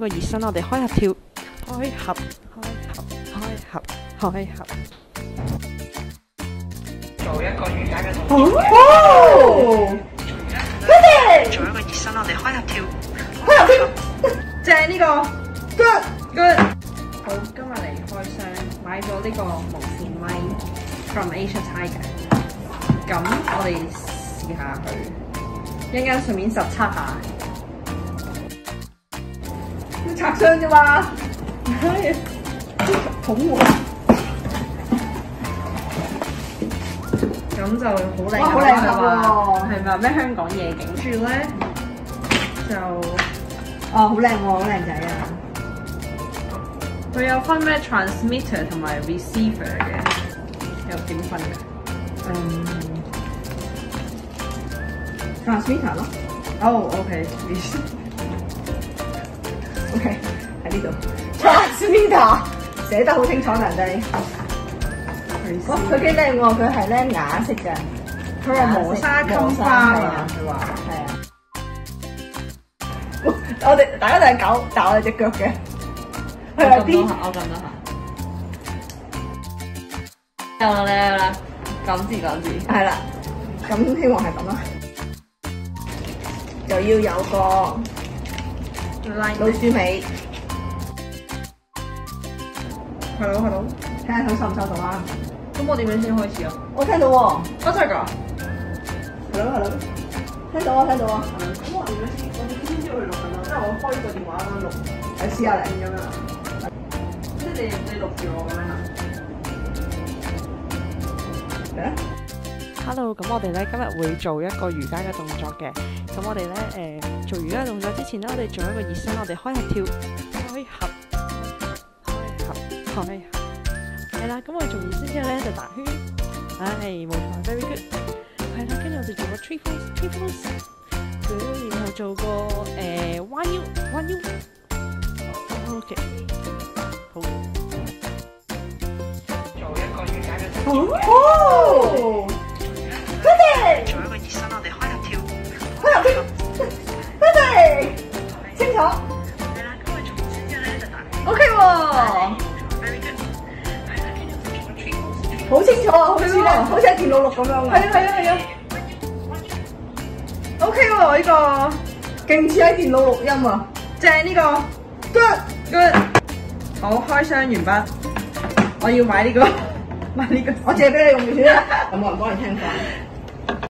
個熱身，我哋開合跳，開合，開合，開合，開合。做一個瑜伽嘅動作。哦，佢哋做一個熱身，我哋開合跳，開合跳，正呢個 good good。好，今日嚟開箱，買咗呢個無線咪 from Asia Tiger。咁我哋試下佢，一陣間順便實測下。拆箱啫嘛，捧喎，咁就好靚哇好靚盒喎係咪咩香港夜景？住咧就哦好靚喎，好靚仔啊！佢有分咩 transmitter 同埋 receiver 嘅，有點分嘅？嗯，transmitter 咯哦，OK，，OK 喺呢度，transmitter 寫得好清楚人哋。哇，佢幾靚喎！佢係咧啞色嘅，佢話磨砂金花啊，佢話係啊。我哋大家都係搞打我哋只腳嘅，我撳多下，我撳多下。有啦，有啦，講字講字。係啦，咁希望係咁啦。就要有個老鼠尾，Hello Hello，睇下佢收唔收到啊。咁我點樣先開始啊？我聽到喎啊真係㗎？，hello hello，聽到啊聽到啊，咁我點樣先？我點先知佢錄緊啊？即係我開個電話咁樣錄，嚟試下嚟。咁樣啊？即係你你錄住我咁樣 Hello，咁我哋咧今日會做一個瑜伽嘅動作嘅。咁我哋咧诶做瑜伽嘅動作之前咧，我哋做一個熱身，我哋開合跳，開合，開合，開合。係啦，咁我哋做熱身之後咧就打圈，唉冇錯，very good。係啦，跟住我哋做個 three pose，three pose，good，然后做个诶弯腰，弯腰，OK，好。做一個瑜伽嘅動作。好清楚啊，好似咧，好似喺電腦錄咁樣啊。係啊係啊係啊，OK 喎呢個，勁似喺電腦錄音啊。正呢個 good good。好，開箱完畢。我要買呢個，買呢個。我借俾你用住先啦。有冇人幫你聽翻？